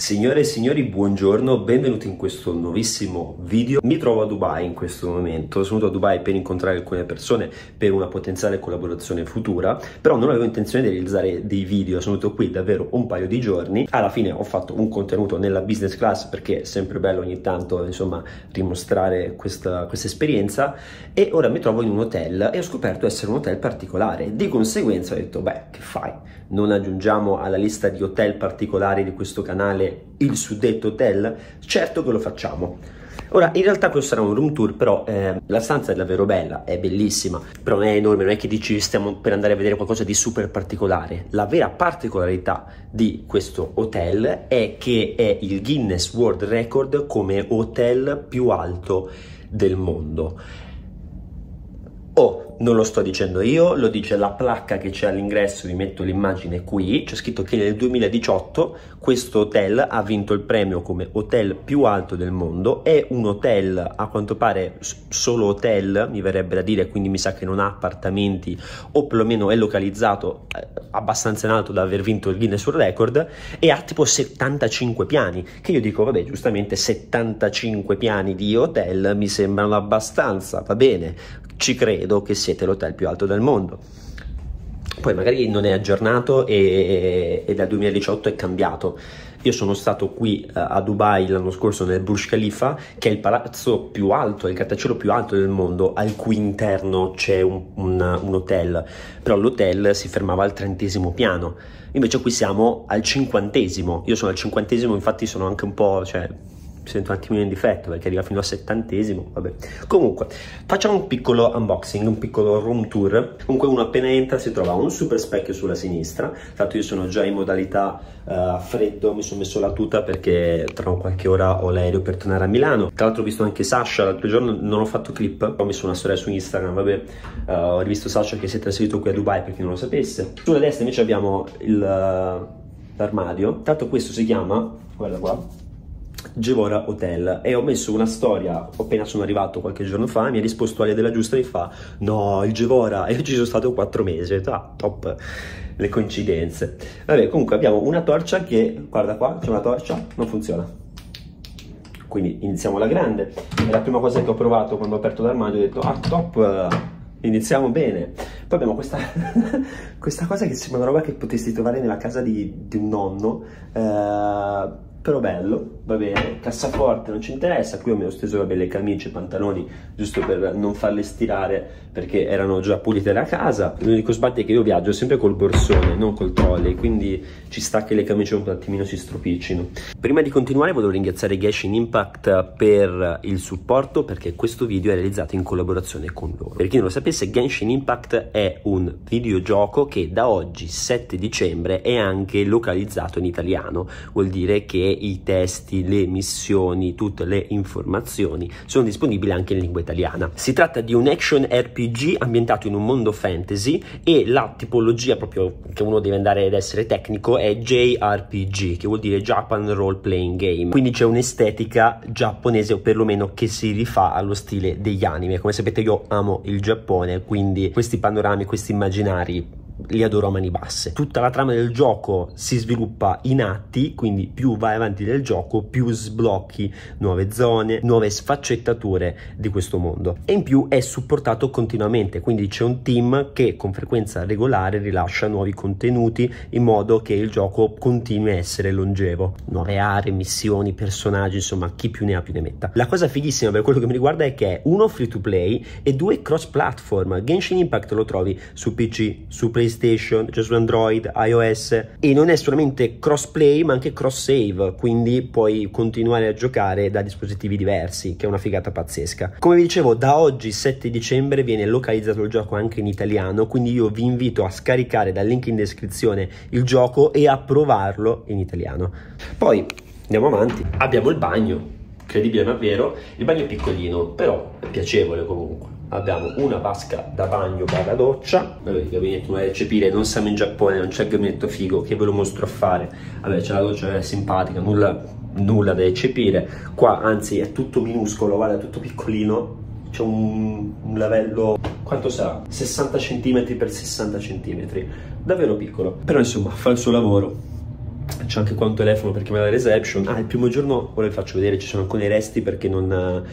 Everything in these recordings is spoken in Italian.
Signore e signori, buongiorno, benvenuti in questo nuovissimo video. Mi trovo a Dubai in questo momento, sono venuto a Dubai per incontrare alcune persone per una potenziale collaborazione futura, però non avevo intenzione di realizzare dei video, sono venuto qui davvero un paio di giorni. Alla fine ho fatto un contenuto nella business class perché è sempre bello ogni tanto, insomma, dimostrare questa, questa esperienza e ora mi trovo in un hotel e ho scoperto essere un hotel particolare. Di conseguenza ho detto, beh, che fai? Non aggiungiamo alla lista di hotel particolari di questo canale il suddetto hotel? Certo che lo facciamo. Ora, in realtà questo sarà un room tour, però eh, la stanza è davvero bella, è bellissima, però non è enorme, non è che dici stiamo per andare a vedere qualcosa di super particolare. La vera particolarità di questo hotel è che è il Guinness World Record come hotel più alto del mondo. Oh, non lo sto dicendo io, lo dice la placca che c'è all'ingresso, vi metto l'immagine qui, c'è scritto che nel 2018 questo hotel ha vinto il premio come hotel più alto del mondo, è un hotel a quanto pare solo hotel, mi verrebbe da dire, quindi mi sa che non ha appartamenti o perlomeno è localizzato eh, abbastanza in alto da aver vinto il Guinness World Record e ha tipo 75 piani, che io dico vabbè giustamente 75 piani di hotel mi sembrano abbastanza, va bene, ci credo che siete l'hotel più alto del mondo. Poi magari non è aggiornato e, e dal 2018 è cambiato. Io sono stato qui uh, a Dubai l'anno scorso nel Burj Khalifa, che è il palazzo più alto, il grattacielo più alto del mondo, al cui interno c'è un, un, un hotel. Però l'hotel si fermava al trentesimo piano. Invece qui siamo al cinquantesimo. Io sono al cinquantesimo, infatti sono anche un po'... Cioè, mi sento un attimino in difetto perché arriva fino al settantesimo, vabbè. Comunque, facciamo un piccolo unboxing, un piccolo room tour. Comunque uno appena entra si trova un super specchio sulla sinistra, tra l'altro io sono già in modalità uh, freddo, mi sono messo la tuta perché tra qualche ora ho l'aereo per tornare a Milano. Tra l'altro ho visto anche Sasha, l'altro giorno non ho fatto clip, ho messo una storia su Instagram, vabbè, uh, ho rivisto Sasha che si è trasferito qui a Dubai per chi non lo sapesse. Sulla destra invece abbiamo l'armadio, tanto questo si chiama, guarda qua, Gevora Hotel. E ho messo una storia appena sono arrivato qualche giorno fa mi ha risposto Alia della Giusta e mi fa no il Gevora e io ci sono stato quattro mesi ah, top le coincidenze vabbè comunque abbiamo una torcia che guarda qua c'è una torcia non funziona. Quindi iniziamo alla grande. È la prima cosa che ho provato quando ho aperto l'armadio ho detto ah top iniziamo bene poi abbiamo questa, questa cosa che sembra una roba che potresti trovare nella casa di, di un nonno eh, però bello, va bene, cassaforte non ci interessa, qui ho messo steso vabbè, le camicie, i pantaloni, giusto per non farle stirare perché erano già pulite da casa. L'unico sbatti è che io viaggio sempre col borsone, non col trolley, quindi ci sta che le camicie un attimino si stropiccino. Prima di continuare volevo ringraziare Genshin Impact per il supporto perché questo video è realizzato in collaborazione con loro. Per chi non lo sapesse, Genshin Impact è un videogioco che da oggi, 7 dicembre, è anche localizzato in italiano, vuol dire che i testi, le missioni, tutte le informazioni sono disponibili anche in lingua italiana. Si tratta di un action RPG ambientato in un mondo fantasy e la tipologia proprio che uno deve andare ad essere tecnico è JRPG, che vuol dire Japan Role Playing Game. Quindi c'è un'estetica giapponese o perlomeno che si rifà allo stile degli anime. Come sapete io amo il Giappone, quindi questi panorami, questi immaginari li adoro a mani basse. Tutta la trama del gioco si sviluppa in atti, quindi più vai avanti del gioco, più sblocchi nuove zone, nuove sfaccettature di questo mondo. E in più è supportato continuamente, quindi c'è un team che con frequenza regolare rilascia nuovi contenuti in modo che il gioco continui a essere longevo. Nuove aree, missioni, personaggi, insomma, chi più ne ha più ne metta. La cosa fighissima per quello che mi riguarda è che è uno free to play e due cross platform. Genshin Impact lo trovi su PC, su PlayStation PlayStation, cioè su Android, iOS e non è solamente crossplay ma anche cross save, quindi puoi continuare a giocare da dispositivi diversi, che è una figata pazzesca. Come vi dicevo, da oggi 7 dicembre viene localizzato il gioco anche in italiano, quindi io vi invito a scaricare dal link in descrizione il gioco e a provarlo in italiano. Poi andiamo avanti, abbiamo il bagno, incredibile ma vero, il bagno è piccolino, però è piacevole comunque abbiamo una vasca da bagno barra doccia. Vabbè il gabinetto non è recepire non siamo in Giappone non c'è il gabinetto figo che ve lo mostro a fare. Vabbè c'è la doccia simpatica nulla, nulla da eccepire. Qua anzi è tutto minuscolo guarda è tutto piccolino. C'è un, un lavello quanto sarà? 60 cm per 60 cm davvero piccolo. Però insomma fa il suo lavoro. C'è anche qua un telefono per chiamare la reception. Ah, il primo giorno, ora vi faccio vedere, ci sono alcuni resti perché non...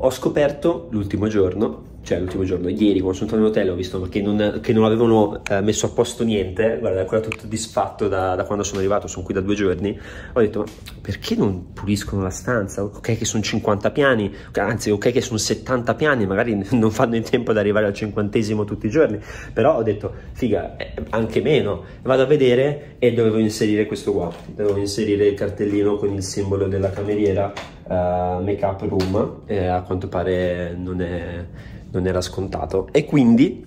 Ho scoperto l'ultimo giorno cioè l'ultimo giorno, ieri quando sono tornato in hotel ho visto che non, che non avevano eh, messo a posto niente, guarda, ancora tutto disfatto da, da, quando sono arrivato, sono qui da due giorni, ho detto ma perché non puliscono la stanza? Ok che sono 50 piani, anzi ok che sono 70 piani, magari non fanno in tempo ad arrivare al cinquantesimo tutti i giorni, però ho detto figa, eh, anche meno, vado a vedere e dovevo inserire questo qua, dovevo inserire il cartellino con il simbolo della cameriera, uh, make up room, e a quanto pare non è non era scontato. E quindi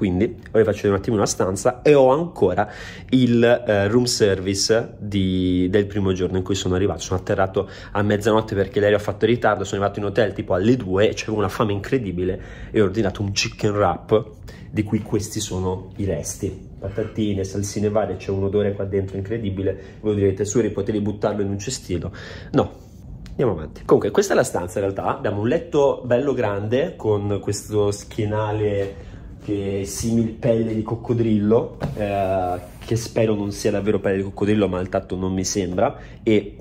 quindi ora vi faccio un attimo una stanza e ho ancora il eh, room service di, del primo giorno in cui sono arrivato. Sono atterrato a mezzanotte perché l'aereo ha fatto ritardo. Sono arrivato in hotel tipo alle 2 e c'avevo una fame incredibile e ho ordinato un chicken wrap di cui questi sono i resti. Patatine, salsine varie, c'è un odore qua dentro incredibile. Voi direte su potevi buttarlo in un cestino. No Andiamo avanti. Comunque, questa è la stanza in realtà. Abbiamo un letto bello grande con questo schienale che è simile pelle di coccodrillo, eh, che spero non sia davvero pelle di coccodrillo, ma al tatto non mi sembra. E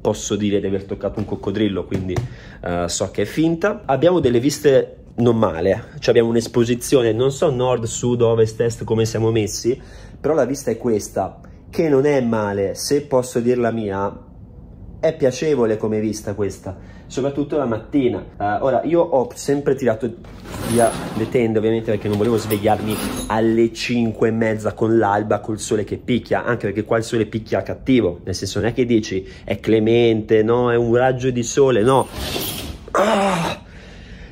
posso dire di aver toccato un coccodrillo, quindi eh, so che è finta. Abbiamo delle viste non male, cioè abbiamo un'esposizione, non so nord, sud, ovest, est come siamo messi, però la vista è questa, che non è male, se posso dir la mia, è piacevole come vista questa, soprattutto la mattina. Uh, ora, io ho sempre tirato via le tende, ovviamente perché non volevo svegliarmi alle 5 e mezza con l'alba, col sole che picchia, anche perché qua il sole picchia cattivo, nel senso non è che dici è clemente, no, è un raggio di sole, no. Ah!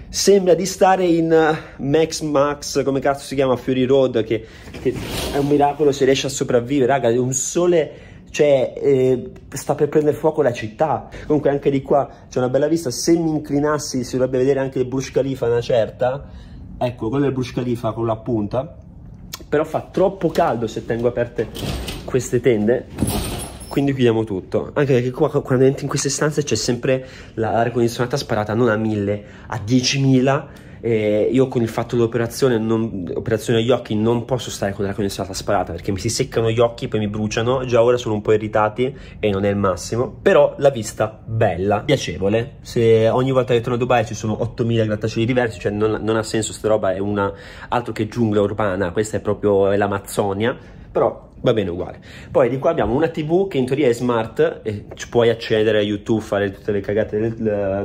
Sembra di stare in uh, Max Max, come cazzo si chiama, Fury Road, che, che è un miracolo se riesce a sopravvivere, raga, un sole cioè eh, sta per prendere fuoco la città. Comunque anche di qua c'è una bella vista, se mi inclinassi si dovrebbe vedere anche il Burj Khalifa una certa, ecco quello è il Burj Khalifa con la punta, però fa troppo caldo se tengo aperte queste tende, quindi chiudiamo tutto, anche perché qua quando entri in queste stanze c'è sempre l'aria condizionata sparata non a 1000, a 10.000 eh, io con il fatto dell'operazione operazione agli occhi non posso stare con la condensata sparata perché mi si seccano gli occhi poi mi bruciano. Già ora sono un po' irritati e non è il massimo però la vista bella piacevole. Se ogni volta che torno a Dubai ci sono 8000 grattacieli diversi cioè non, non ha senso sta roba è una altro che giungla urbana questa è proprio l'Amazzonia. Però va bene uguale. Poi di qua abbiamo una TV che in teoria è smart e puoi accedere a YouTube, fare tutte le cagate del,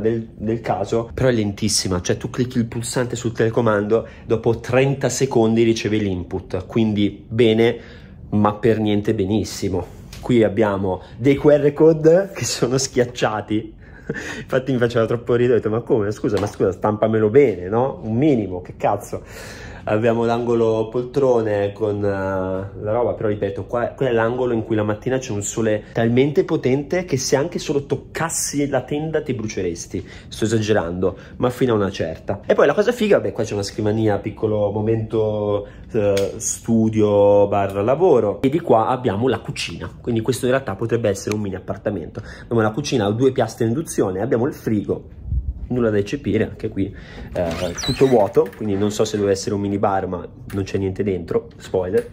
del, del, caso, però è lentissima, cioè tu clicchi il pulsante sul telecomando, dopo 30 secondi ricevi l'input, quindi bene, ma per niente benissimo. Qui abbiamo dei QR code che sono schiacciati. Infatti mi faceva troppo ridere. Ho detto ma come? Scusa ma scusa stampamelo bene no? Un minimo che cazzo abbiamo l'angolo poltrone con uh, la roba, però ripeto, qua, qua è l'angolo in cui la mattina c'è un sole talmente potente che se anche solo toccassi la tenda ti bruceresti. Sto esagerando, ma fino a una certa. E poi la cosa figa, beh, qua c'è una scrivania, piccolo momento uh, studio barra lavoro. E di qua abbiamo la cucina, quindi questo in realtà potrebbe essere un mini appartamento. Abbiamo la cucina, due piastre induzione, abbiamo il frigo, nulla da eccepire, anche qui eh, tutto vuoto, quindi non so se deve essere un minibar ma non c'è niente dentro, spoiler,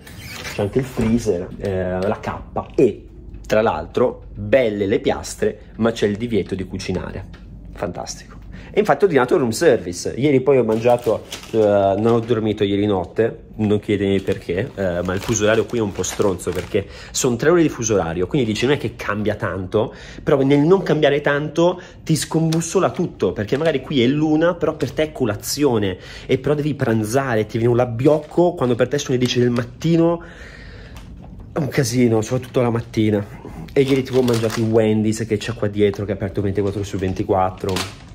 c'è anche il freezer, eh, la cappa e tra l'altro belle le piastre ma c'è il divieto di cucinare, fantastico. E infatti ho ordinato room service. Ieri poi ho mangiato, uh, non ho dormito ieri notte, non chiedemi perché, uh, ma il fuso orario qui è un po' stronzo perché sono tre ore di fuso orario, quindi dici non è che cambia tanto, però nel non cambiare tanto ti scombussola tutto, perché magari qui è l'una, però per te è colazione, e però devi pranzare, ti viene un labbiocco quando per te sono le 10 del mattino, è un casino, soprattutto la mattina. E ieri tipo ho mangiato il Wendy's che c'è qua dietro, che è aperto 24 su 24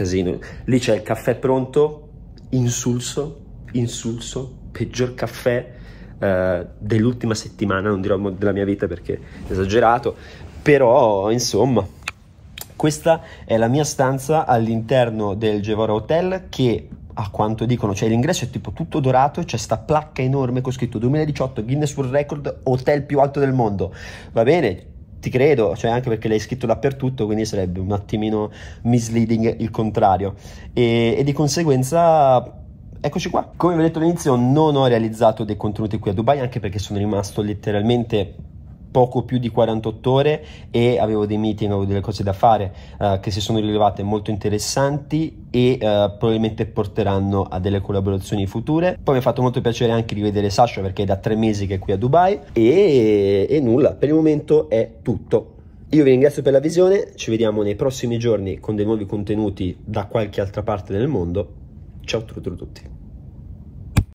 casino. Lì c'è il caffè pronto, insulso, insulso, peggior caffè eh, dell'ultima settimana, non dirò della mia vita perché è esagerato, però insomma, questa è la mia stanza all'interno del Gevora Hotel che a quanto dicono, cioè l'ingresso è tipo tutto dorato, c'è sta placca enorme con scritto 2018 Guinness World Record, hotel più alto del mondo. Va bene, ti credo, cioè anche perché l'hai scritto dappertutto, quindi sarebbe un attimino misleading il contrario. E, e di conseguenza eccoci qua. Come vi ho detto all'inizio, non ho realizzato dei contenuti qui a Dubai, anche perché sono rimasto letteralmente poco più di 48 ore e avevo dei meeting, avevo delle cose da fare uh, che si sono rilevate molto interessanti e uh, probabilmente porteranno a delle collaborazioni future. Poi mi ha fatto molto piacere anche rivedere Sasha perché è da tre mesi che è qui a Dubai e, e nulla, per il momento è tutto. Io vi ringrazio per la visione, ci vediamo nei prossimi giorni con dei nuovi contenuti da qualche altra parte del mondo. Ciao a tutti.